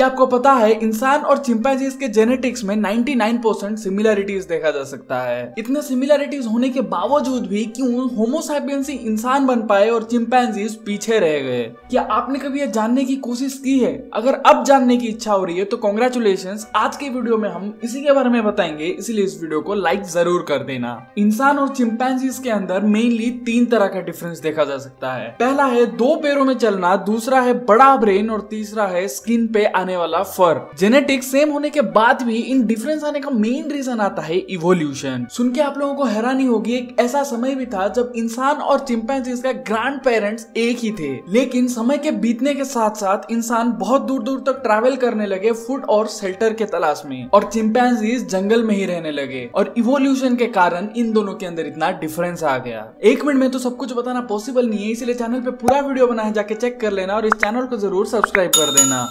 क्या आपको पता है, इंसान और चिंपैंजीज के जेनेटिक्स में 99% सिमिलरिटीज देखा जा सकता है? इतने सिमिलरिटीज होने के बावजूद भी क्यों होमोसाइपियंस इंसान बन पाए और चिंपैंजीज पीछे रह गए? क्या आपने कभी यह जानने की कोशिश की है? अगर अब जानने की इच्छा हो रही है तो कॉन्ग्रेचुलेशन आज के वीडियो में हम इसी के बारे में बताएँगे, इसलिए इस वीडियो को लाइक ज़रूर कर देना। इंसान और चिंपैंजीज के अंदर मेनली तीन तरह का डिफरेंस देखा जा सकता है। पहला है दो पैरों में चलना, दूसरा है बड़ा ब्रेन और तीसरा है स्किन पे आने वाला फर। जेनेटिक सेम होने के बाद भी इन डिफरेंस आने का मेन रीजन आता है इवोल्यूशन सुन के आप लोगों को हैरानी होगी, एक ऐसा समय भी था जब इंसान और चिंपैंजीज का ग्रैंड पेरेंट्स एक ही थे। लेकिन समय के बीतने के साथ साथ इंसान बहुत दूर दूर तक ट्रैवल करने लगे फ़ूड और शेल्टर के तलाश में। और चिंपैंजीज जंगल में ही रहने लगे। और इवोल्यूशन के कारण इन दोनों के अंदर इतना डिफरेंस आ गया। एक मिनट में तो सब कुछ बताना पॉसिबल नहीं है, इसलिए चैनल पे पूरा वीडियो बना है, जाके चेक कर लेना और इस चैनल को ज़रूर सब्सक्राइब कर देना।